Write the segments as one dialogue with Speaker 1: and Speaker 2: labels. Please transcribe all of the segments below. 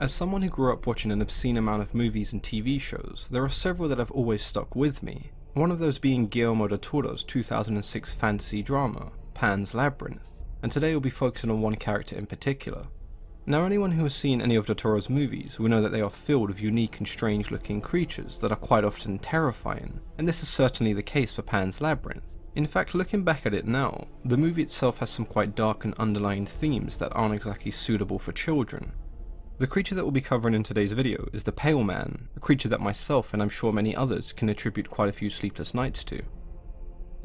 Speaker 1: As someone who grew up watching an obscene amount of movies and TV shows, there are several that have always stuck with me, one of those being Guillermo del Toro's 2006 fantasy drama, Pan's Labyrinth, and today we'll be focusing on one character in particular. Now anyone who has seen any of del Toro's movies will know that they are filled with unique and strange looking creatures that are quite often terrifying, and this is certainly the case for Pan's Labyrinth. In fact, looking back at it now, the movie itself has some quite dark and underlying themes that aren't exactly suitable for children, the creature that we'll be covering in today's video is the Pale Man, a creature that myself and I'm sure many others can attribute quite a few sleepless nights to.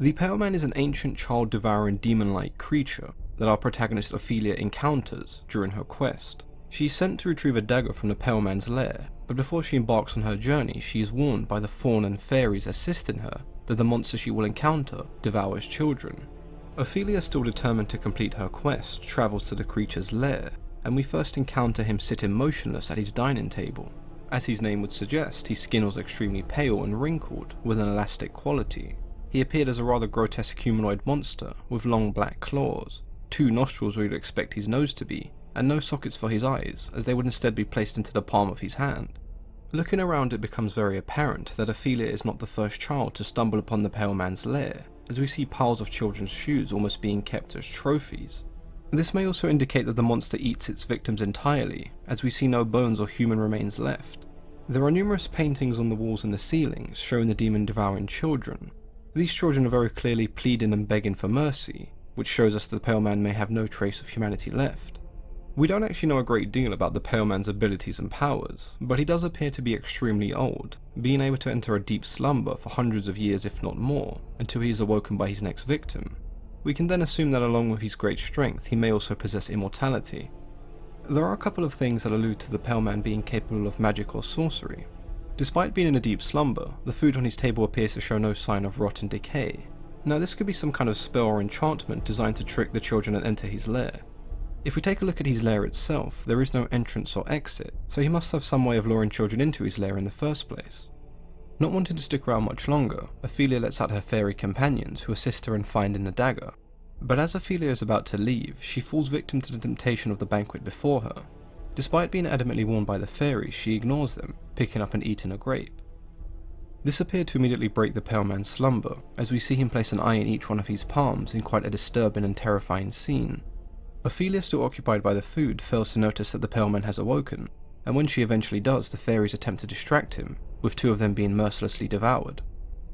Speaker 1: The Pale Man is an ancient child-devouring demon-like creature that our protagonist Ophelia encounters during her quest. She's sent to retrieve a dagger from the Pale Man's lair, but before she embarks on her journey she is warned by the faun and fairies assisting her that the monster she will encounter devours children. Ophelia, still determined to complete her quest, travels to the creature's lair, and we first encounter him sitting motionless at his dining table. As his name would suggest, his skin was extremely pale and wrinkled, with an elastic quality. He appeared as a rather grotesque humanoid monster, with long black claws, two nostrils where you'd expect his nose to be, and no sockets for his eyes, as they would instead be placed into the palm of his hand. Looking around it becomes very apparent that Ophelia is not the first child to stumble upon the Pale Man's lair, as we see piles of children's shoes almost being kept as trophies, this may also indicate that the monster eats its victims entirely, as we see no bones or human remains left. There are numerous paintings on the walls and the ceilings showing the demon devouring children. These children are very clearly pleading and begging for mercy, which shows us the Pale Man may have no trace of humanity left. We don't actually know a great deal about the Pale Man's abilities and powers, but he does appear to be extremely old, being able to enter a deep slumber for hundreds of years if not more, until he is awoken by his next victim. We can then assume that along with his great strength, he may also possess immortality. There are a couple of things that allude to the Pale Man being capable of magic or sorcery. Despite being in a deep slumber, the food on his table appears to show no sign of rot and decay. Now this could be some kind of spell or enchantment designed to trick the children and enter his lair. If we take a look at his lair itself, there is no entrance or exit, so he must have some way of luring children into his lair in the first place. Not wanting to stick around much longer, Ophelia lets out her fairy companions who assist her in finding the dagger. But as Ophelia is about to leave, she falls victim to the temptation of the banquet before her. Despite being adamantly warned by the fairies, she ignores them, picking up and eating a grape. This appeared to immediately break the Pale Man's slumber, as we see him place an eye in each one of his palms in quite a disturbing and terrifying scene. Ophelia, still occupied by the food, fails to notice that the Pale Man has awoken, and when she eventually does, the fairies attempt to distract him, with two of them being mercilessly devoured.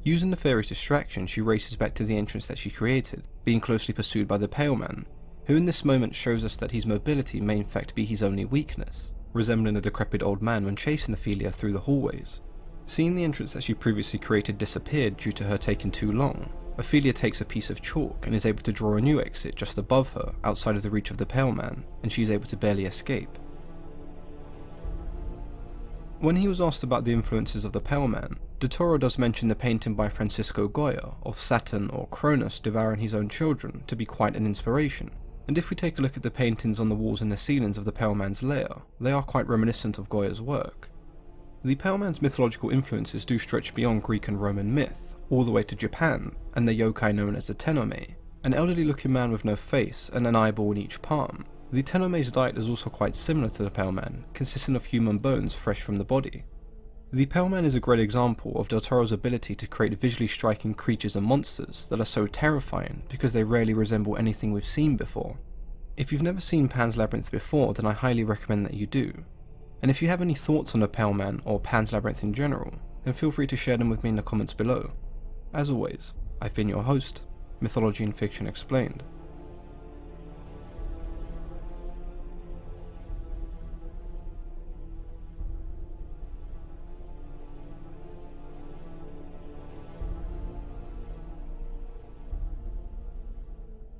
Speaker 1: Using the fairy's distraction, she races back to the entrance that she created, being closely pursued by the Pale Man, who in this moment shows us that his mobility may in fact be his only weakness, resembling a decrepit old man when chasing Ophelia through the hallways. Seeing the entrance that she previously created disappeared due to her taking too long, Ophelia takes a piece of chalk and is able to draw a new exit just above her, outside of the reach of the Pale Man, and she is able to barely escape. When he was asked about the influences of the Pale Man, Del Toro does mention the painting by Francisco Goya of Saturn or Cronus devouring his own children to be quite an inspiration. And if we take a look at the paintings on the walls and the ceilings of the Pale Man's lair, they are quite reminiscent of Goya's work. The Pale Man's mythological influences do stretch beyond Greek and Roman myth, all the way to Japan, and the yokai known as the Tenome, an elderly looking man with no face and an eyeball in each palm, the Tenome's diet is also quite similar to the Pale Man, consisting of human bones fresh from the body. The Pale Man is a great example of Del Toro's ability to create visually striking creatures and monsters that are so terrifying because they rarely resemble anything we've seen before. If you've never seen Pan's Labyrinth before, then I highly recommend that you do. And if you have any thoughts on the Pale Man or Pan's Labyrinth in general, then feel free to share them with me in the comments below. As always, I've been your host, Mythology and Fiction Explained.